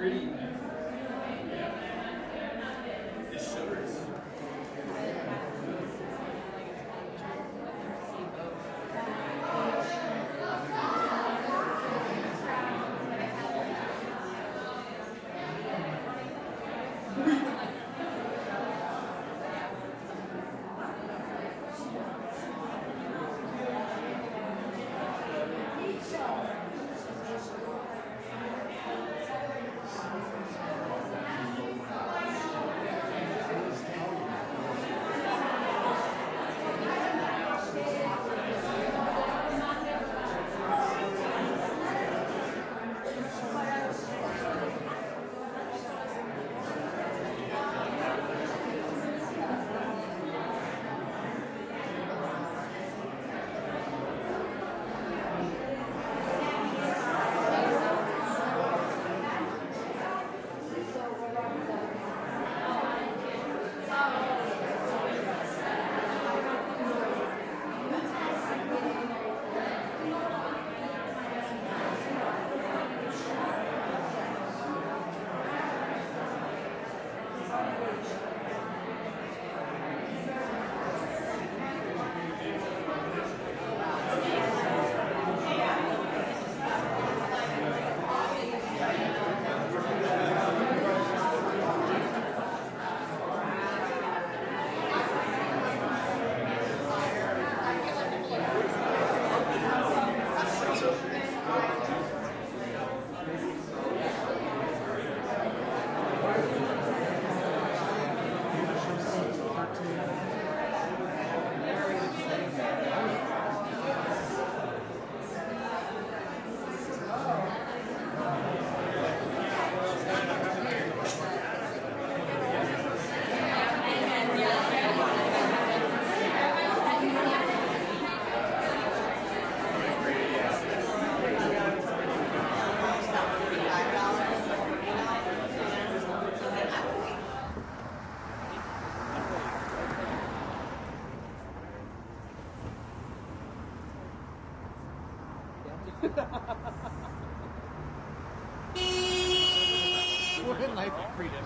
pretty. We're in life freedom.